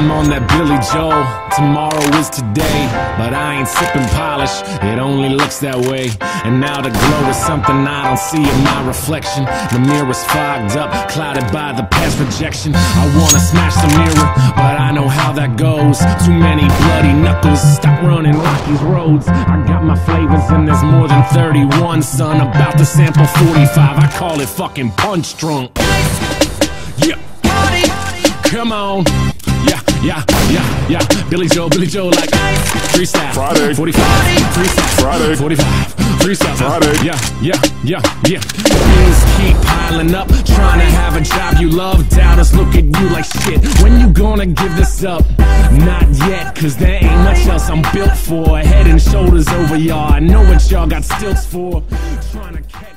I'm on that Billy Joel. Tomorrow is today, but I ain't sipping polish. It only looks that way. And now the glow is something I don't see in my reflection. The mirror's fogged up, clouded by the past rejection. I wanna smash the mirror, but I know how that goes. Too many bloody knuckles. Stop running Rocky's roads. I got my flavors, and there's more than 31, son. About to sample 45. I call it fucking punch drunk. Yeah. Come on. Yeah, yeah, yeah. Billy Joe, Billy Joe, like freestyle. Friday. 45. Freestyle. Friday. 45. Freestyle. Friday. Yeah, yeah, yeah, yeah. Bills keep piling up. Trying to have a job you love. Doubters look at you like shit. When you gonna give this up? Not yet, cause there ain't much else I'm built for. Head and shoulders over y'all. I know what y'all got stilts for. Trying to catch.